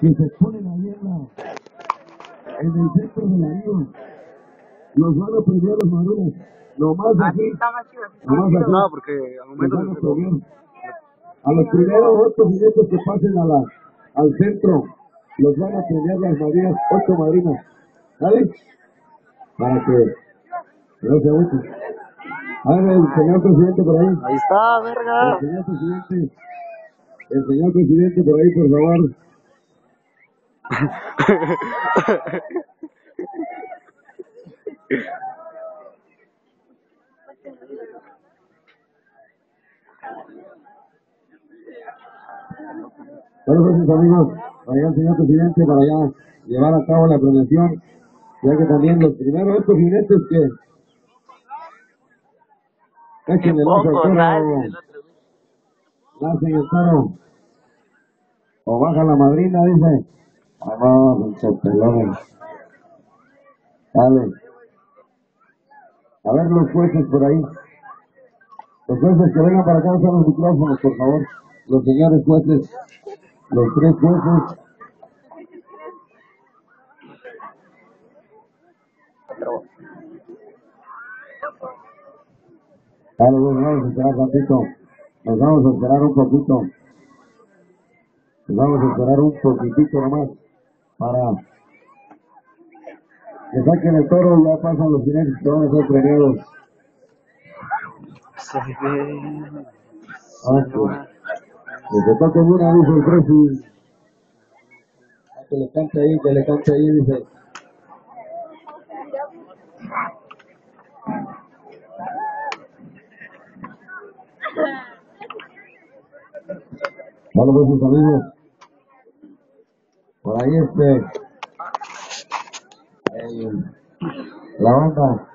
que se ponen ahí en, la, en el centro de la isla. Los van a premiar los aquí, está más así está nomás más aquí. No, porque al momento van a se premiar. A los primeros ocho jinetes que pasen a la, al centro, los van a premiar las madrinas, ocho madrinas. ¿Vale? Para que no se agüiten. A ver, el señor presidente por ahí. Ahí está, verga. El señor presidente. El señor presidente por ahí, por favor. Bueno, mis amigos, allá el señor presidente para ya llevar a cabo la premiación, ya que también los primeros ocho jinetes que echen el nadie. nacen el o baja la madrina, dice, vamos, pinche pelones. Dale. A ver los jueces por ahí. Los jueces que vengan para acá a los micrófonos, por favor. Los señores jueces, los tres jueces. Dale, bueno, vamos a esperar un ratito. Nos vamos a esperar un poquito. Nos vamos a esperar un poquitito nomás para que saquen el toro ya pasan los jinetes a ser premiados. Se ve. Ah, que se toque una, dice el presi. Ah, Que le cante ahí, que le cante ahí, dice. Vale, pues sus amigos. Por ahí este. ahí, la banda